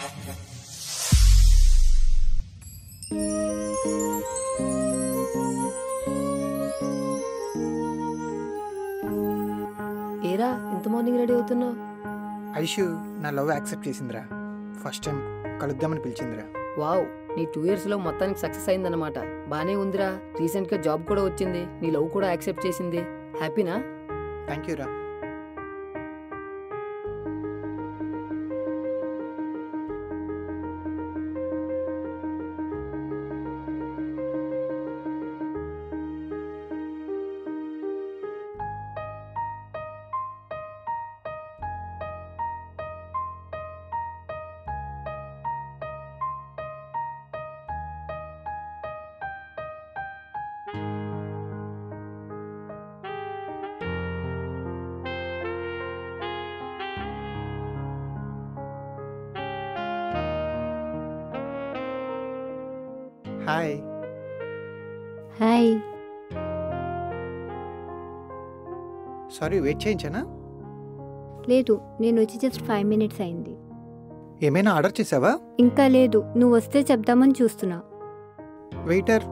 ఏరా ఇంత morning ready అవుతున్నావు? ఐషు నా లవ్ యాక్సెప్ట్ చేసిందిరా. ఫస్ట్ టైం కలుద్దామని పిలిచిందిరా. వావ్ నీ టూ ఇయర్స్లో మొత్తానికి సక్సెస్ అయిందన్నమాట. బానే ఉందిరా. రీసెంట్గా జాబ్ కూడా వచ్చింది. నీ లవ్ కూడా యాక్సెప్ట్ చేసింది. హ్యాపీనా? థ్యాంక్ యూ రా హాయ్ హాయ్ సారీ వెయిట్ చేయించానా లేదు నేను వచ్చి జస్ట్ ఫైవ్ మినిట్స్ అయింది. ఏమైనా ఆర్డర్ చేసావా? ఇంకా లేదు నువ్వు వస్తే చెప్దామని చూస్తున్నా. వెయిటర్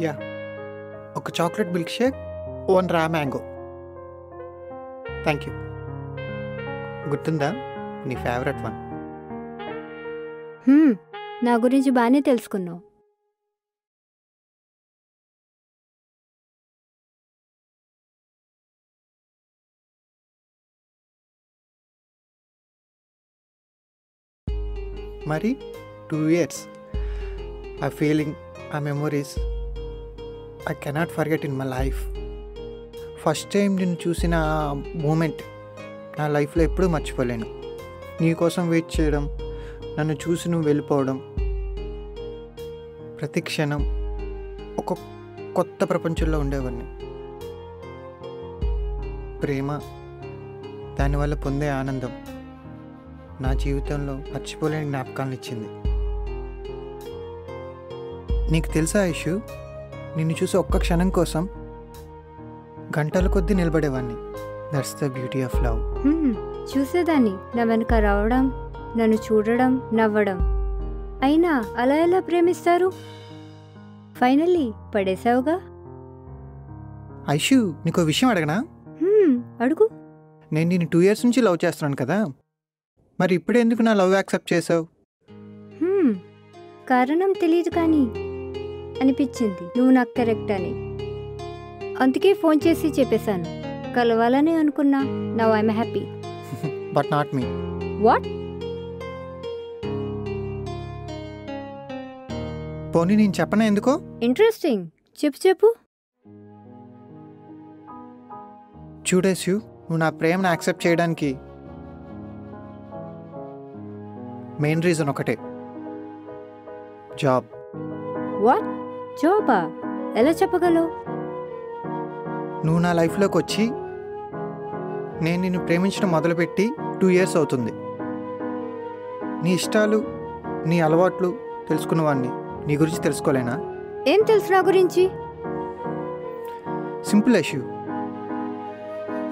యా ఒక చాక్లెట్ మిల్క్ షేక్ వన్ రా మ్యాంగో థ్యాంక్ యూ గుర్తుందా? నీ ఫేవరెట్ వన్ నా గురించి బాగానే తెలుసుకున్నావు. మరి టూ ఇయర్స్ ఆ ఫీలింగ్ ఆ memories I cannot forget in my life first time నేను చూసిన మూమెంట్ నా లైఫ్లో ఎప్పుడూ మర్చిపోలేను. నీ కోసం వెయిట్ చేయడం నన్ను చూసి నువ్వు వెళ్ళిపోవడం ప్రతి క్షణం ఒక కొత్త ప్రపంచంలో ఉండేవాడిని. ప్రేమ దానివల్ల పొందే ఆనందం నా జీవితంలో మర్చిపోలేని జ్ఞాపకాలను ఇచ్చింది. నీకు తెలుసా ఇష్యూ? నిన్ను చూసి ఒక్క క్షణం కోసం గంటల కొద్దీ నిలబడేవాడిని that's the beauty of love చూసేదాన్ని. నా వెనక రావడం నన్ను చూడడం నవ్వడం. అయినా అలా ఎలా ప్రేమిస్తారు? ఫైనల్లీ పడేశావుగా? ఐషు నీకు విషయం అడగనా? అడుగు. నేను నేను టూ ఇయర్స్ నుంచి లవ్ చేస్తున్నాను కదా. మరి ఇప్పుడు ఎందుకు నా లవ్ యాక్సెప్ట్ చేసావు కారణం తెలియదు కానీ అనిపించింది. నువ్వు నాకు కరెక్ట్ అని. అందుకే ఫోన్ చేసి చెప్పేశాను. కలవాలని అనుకున్నా. Now I'm happy but not me what పోనీ నేను చెప్పనా ఎందుకో? ఇంట్రెస్టింగ్ చెప్పు చెప్పు. చూడేసు నువ్వు నా ప్రేమను యాక్సెప్ట్ చేయడానికి మెయిన్ రీజన్ ఒకటే. జాబ్. వాట్ జాబా? ఎలా చెప్పగలవు? నువ్వు నా లైఫ్లోకి వచ్చి నేను నిన్ను ప్రేమించడం మొదలుపెట్టి టూ ఇయర్స్ అవుతుంది. నీ ఇష్టాలు నీ అలవాట్లు తెలుసుకున్నవాడిని నీ గురించి తెలుసుకోలేనా? ఏం తెలుసు నా గురించి? Simple issue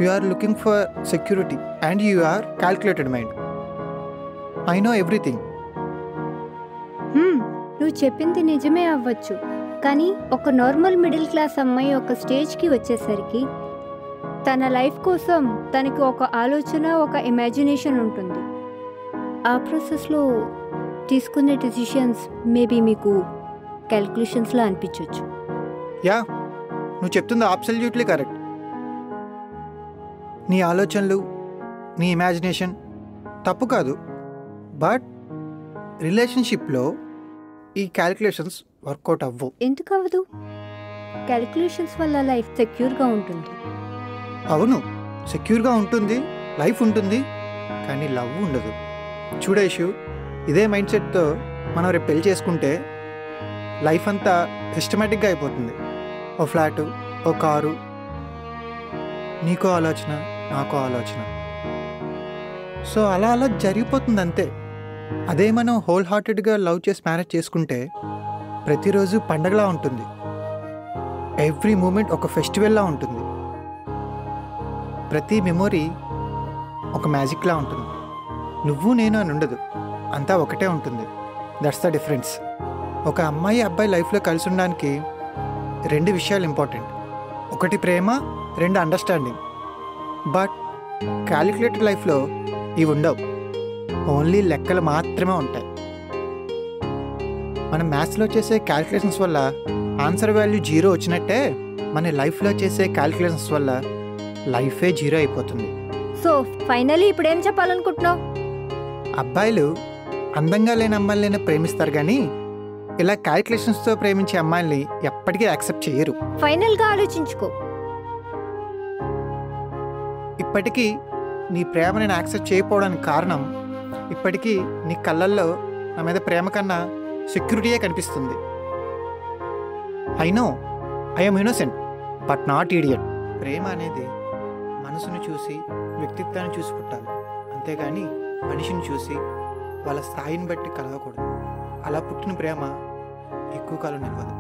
you are looking for security and you are calculated mind. I know everything. నువ్వు చెప్పింది నిజమే అవ్వచ్చు. కానీ ఒక నార్మల్ మిడిల్ క్లాస్ అమ్మాయి ఒక స్టేజ్కి వచ్చేసరికి తన లైఫ్ కోసం తనకి ఒక ఆలోచన ఒక ఇమాజినేషన్ ఉంటుంది. ఆ ప్రాసెస్లో తీసుకునే డెసిషన్స్ మేబీ మీకు క్యాల్కులేషన్స్లా అనిపించవచ్చు యా నువ్వు చెప్తుంది అబ్సల్యూట్లీ కరెక్ట్ నీ ఆలోచనలు నీ ఇమాజినేషన్ తప్పు కాదు. బట్ రిలేషన్షిప్లో ఈ క్యాలిక్యులేషన్స్ వర్కౌట్ అవ్వవు ఎందుకు అవ్వదు క్యాల్కులేషన్స్ వల్ల లైఫ్ సెక్యూర్గా ఉంటుంది. అవును సెక్యూర్గా ఉంటుంది లైఫ్ ఉంటుంది కానీ లవ్ ఉండదు. చూడేషు ఇదే మైండ్ సెట్తో మనం రేపు పెళ్ళి చేసుకుంటే లైఫ్ అంతా సిస్టమేటిక్గా అయిపోతుంది. ఓ ఫ్లాటు ఓ కారు నీకో ఆలోచన నాకో ఆలోచన. సో అలా అలా జరిగిపోతుంది అంతే. అదే మనం హోల్ హార్టెడ్గా లవ్ చేసి మ్యారేజ్ చేసుకుంటే ప్రతిరోజు పండగలా ఉంటుంది. ఎవ్రీ మూమెంట్ ఒక ఫెస్టివల్లా ఉంటుంది. ప్రతి మెమొరీ ఒక మ్యాజిక్లా ఉంటుంది. నువ్వు నేను అని ఉండదు. అంతా ఒకటే ఉంటుంది. దట్స్ ద డిఫరెన్స్ ఒక అమ్మాయి అబ్బాయి లైఫ్లో కలిసి ఉండడానికి రెండు విషయాలు ఇంపార్టెంట్. ఒకటి ప్రేమ రెండు అండర్స్టాండింగ్ బట్ క్యాలిక్యులేటెడ్ లైఫ్లో ఇవి ఉండవు. ఓన్లీ లెక్కలు మాత్రమే ఉంటాయి. మనం మ్యాథ్స్లో చేసే క్యాలిక్యులేషన్స్ వల్ల ఆన్సర్ వాల్యూ జీరో వచ్చినట్టే మన లైఫ్లో చేసే క్యాలిక్యులేషన్స్ వల్ల లైఫే జీరో అయిపోతుంది. సో ఫైనలీ ఇప్పుడు ఏం చెప్పాలనుకుంటున్నావు? అబ్బాయిలు అందంగా లేని అమ్మాయిలైనా ప్రేమిస్తారు కానీ ఇలా క్యాలిక్యులేషన్స్తో ప్రేమించే అమ్మాయిల్ని ఎప్పటికీ యాక్సెప్ట్ చేయరు. ఫైనల్గా ఆలోచించుకో. ఇప్పటికీ నీ ప్రేమ నేను యాక్సెప్ట్ చేయకపోవడానికి కారణం ఇప్పటికీ నీ కళ్ళల్లో నా మీద ప్రేమ కన్నా సెక్యూరిటీయే కనిపిస్తుంది. I know I'm innocent but not idiot ప్రేమ అనేది మనసును చూసి వ్యక్తిత్వాన్ని చూసి పుట్టాలి. అంతేగాని మనిషిని చూసి వాళ్ళ స్థాయిని బట్టి కలగకూడదు అలా పుట్టిన ప్రేమ ఎక్కువ కాలం నిలవదు.